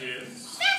matches.